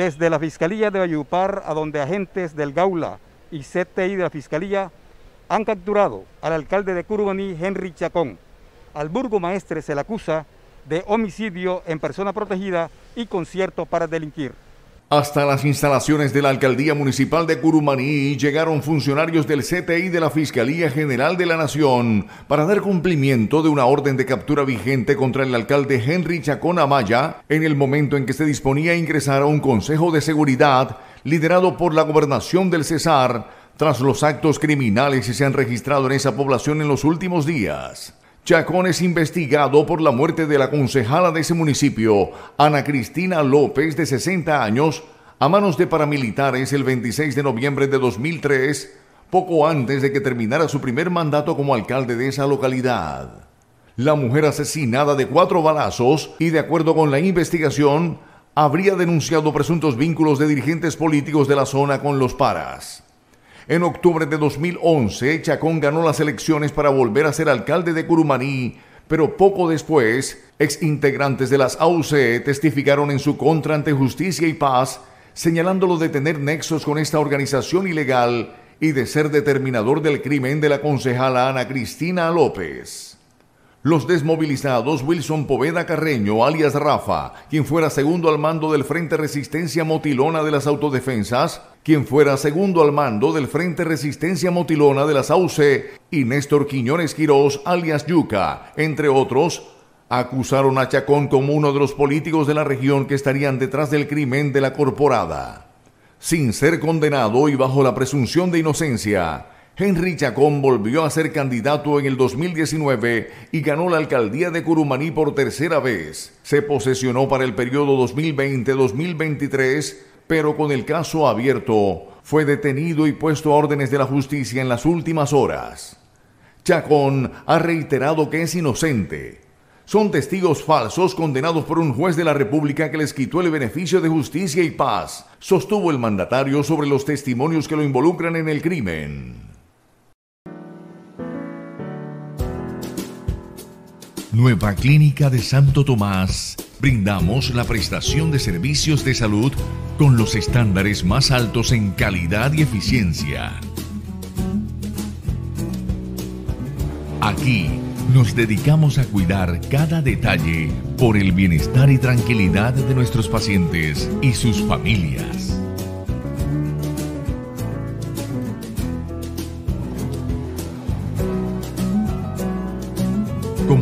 desde la Fiscalía de Valledupar, a donde agentes del Gaula y CTI de la Fiscalía han capturado al alcalde de Curumaní, Henry Chacón. Al burgomaestre se le acusa de homicidio en persona protegida y concierto para delinquir. Hasta las instalaciones de la Alcaldía Municipal de Curumaní llegaron funcionarios del CTI de la Fiscalía General de la Nación para dar cumplimiento de una orden de captura vigente contra el alcalde Henry Chacón Amaya en el momento en que se disponía a ingresar a un Consejo de Seguridad liderado por la Gobernación del Cesar tras los actos criminales que se han registrado en esa población en los últimos días. Chacón es investigado por la muerte de la concejala de ese municipio, Ana Cristina López, de 60 años, a manos de paramilitares el 26 de noviembre de 2003, poco antes de que terminara su primer mandato como alcalde de esa localidad. La mujer asesinada de cuatro balazos y de acuerdo con la investigación, habría denunciado presuntos vínculos de dirigentes políticos de la zona con los paras. En octubre de 2011, Chacón ganó las elecciones para volver a ser alcalde de Curumaní, pero poco después, ex integrantes de las AUC testificaron en su contra ante Justicia y Paz, señalándolo de tener nexos con esta organización ilegal y de ser determinador del crimen de la concejala Ana Cristina López. Los desmovilizados Wilson Poveda Carreño, alias Rafa, quien fuera segundo al mando del Frente Resistencia Motilona de las Autodefensas, quien fuera segundo al mando del Frente Resistencia Motilona de las AUCE, y Néstor Quiñones Quirós, alias Yuca, entre otros, acusaron a Chacón como uno de los políticos de la región que estarían detrás del crimen de la corporada. Sin ser condenado y bajo la presunción de inocencia, Henry Chacón volvió a ser candidato en el 2019 y ganó la alcaldía de Curumaní por tercera vez. Se posesionó para el periodo 2020-2023, pero con el caso abierto, fue detenido y puesto a órdenes de la justicia en las últimas horas. Chacón ha reiterado que es inocente. Son testigos falsos condenados por un juez de la República que les quitó el beneficio de justicia y paz, sostuvo el mandatario sobre los testimonios que lo involucran en el crimen. Nueva Clínica de Santo Tomás. Brindamos la prestación de servicios de salud con los estándares más altos en calidad y eficiencia. Aquí nos dedicamos a cuidar cada detalle por el bienestar y tranquilidad de nuestros pacientes y sus familias.